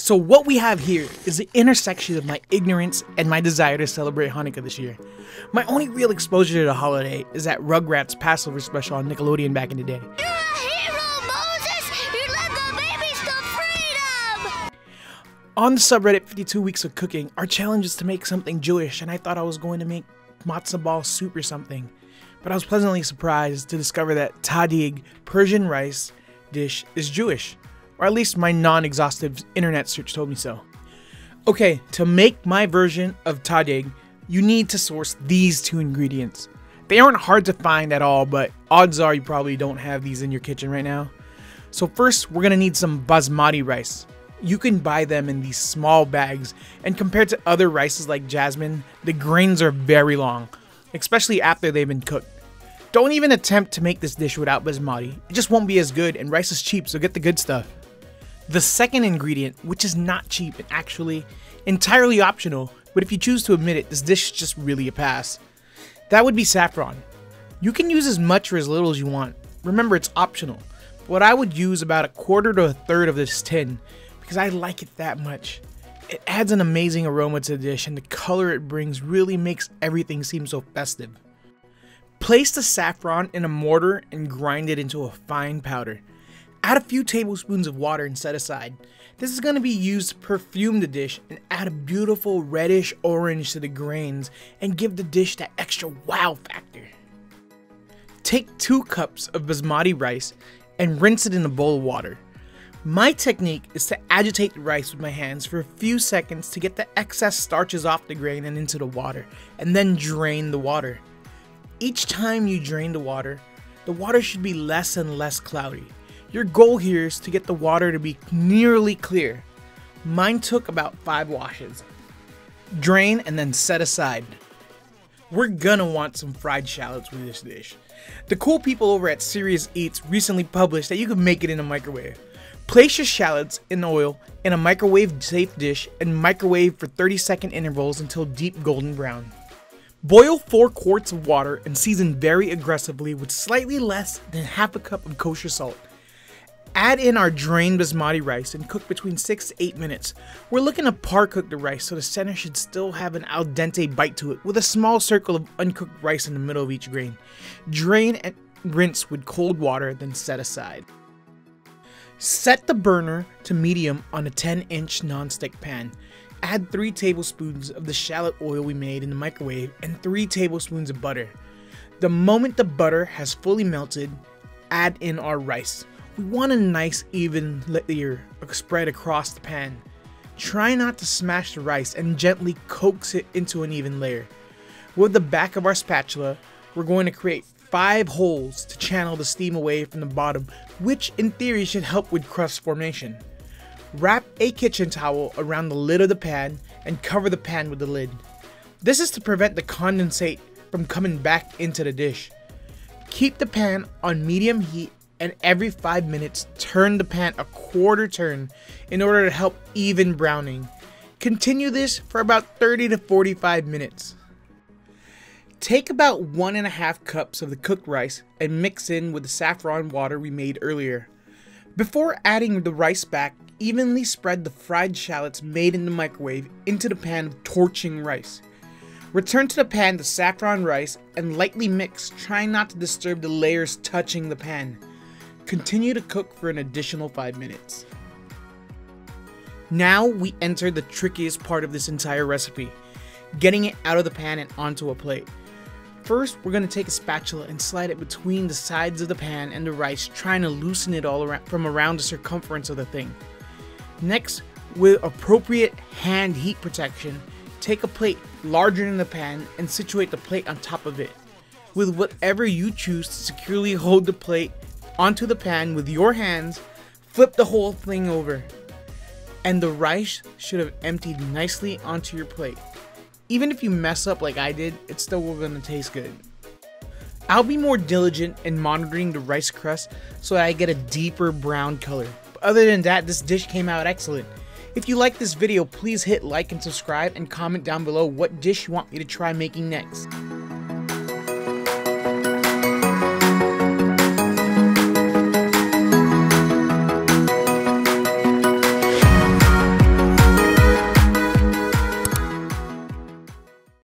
So what we have here is the intersection of my ignorance and my desire to celebrate Hanukkah this year. My only real exposure to the holiday is that Rugrats Passover special on Nickelodeon back in the day. You're a hero, Moses! You led the babies to freedom! On the subreddit 52 Weeks of Cooking, our challenge is to make something Jewish, and I thought I was going to make matzo ball soup or something. But I was pleasantly surprised to discover that tahdig, Persian rice dish, is Jewish or at least my non exhaustive internet search told me so. Okay, to make my version of tahdig, you need to source these two ingredients. They aren't hard to find at all, but odds are you probably don't have these in your kitchen right now. So, first, we're gonna need some basmati rice. You can buy them in these small bags, and compared to other rices like jasmine, the grains are very long, especially after they've been cooked. Don't even attempt to make this dish without basmati, it just won't be as good, and rice is cheap, so get the good stuff. The second ingredient, which is not cheap and actually entirely optional, but if you choose to admit it, this dish is just really a pass. That would be saffron. You can use as much or as little as you want. Remember, it's optional. But I would use about a quarter to a third of this tin because I like it that much. It adds an amazing aroma to the dish, and the color it brings really makes everything seem so festive. Place the saffron in a mortar and grind it into a fine powder. Add a few tablespoons of water and set aside. This is going to be used to perfume the dish and add a beautiful reddish orange to the grains and give the dish that extra wow factor. Take 2 cups of basmati rice and rinse it in a bowl of water. My technique is to agitate the rice with my hands for a few seconds to get the excess starches off the grain and into the water, and then drain the water. Each time you drain the water, the water should be less and less cloudy. Your goal here is to get the water to be nearly clear. Mine took about 5 washes. Drain and then set aside. We're gonna want some fried shallots with this dish. The cool people over at Serious Eats recently published that you can make it in a microwave. Place your shallots in oil in a microwave safe dish and microwave for 30 second intervals until deep golden brown. Boil 4 quarts of water and season very aggressively with slightly less than half a cup of kosher salt. Add in our drained basmati rice and cook between 6 to 8 minutes. We're looking to par cook the rice so the center should still have an al dente bite to it with a small circle of uncooked rice in the middle of each grain. Drain and rinse with cold water then set aside. Set the burner to medium on a 10 inch non-stick pan. Add 3 tablespoons of the shallot oil we made in the microwave and 3 tablespoons of butter. The moment the butter has fully melted, add in our rice. We want a nice even layer spread across the pan. Try not to smash the rice and gently coax it into an even layer. With the back of our spatula, we're going to create five holes to channel the steam away from the bottom, which in theory should help with crust formation. Wrap a kitchen towel around the lid of the pan and cover the pan with the lid. This is to prevent the condensate from coming back into the dish. Keep the pan on medium heat and every 5 minutes turn the pan a quarter turn in order to help even browning. Continue this for about 30 to 45 minutes. Take about one and a half cups of the cooked rice and mix in with the saffron water we made earlier. Before adding the rice back, evenly spread the fried shallots made in the microwave into the pan of torching rice. Return to the pan the saffron rice and lightly mix, trying not to disturb the layers touching the pan. Continue to cook for an additional 5 minutes. Now we enter the trickiest part of this entire recipe, getting it out of the pan and onto a plate. First, we're going to take a spatula and slide it between the sides of the pan and the rice, trying to loosen it all around from around the circumference of the thing. Next, with appropriate hand heat protection, take a plate larger than the pan and situate the plate on top of it. With whatever you choose to securely hold the plate onto the pan with your hands, flip the whole thing over. And the rice should have emptied nicely onto your plate. Even if you mess up like I did, it's still gonna taste good. I'll be more diligent in monitoring the rice crust so that I get a deeper brown color. But other than that, this dish came out excellent. If you like this video, please hit like and subscribe and comment down below what dish you want me to try making next.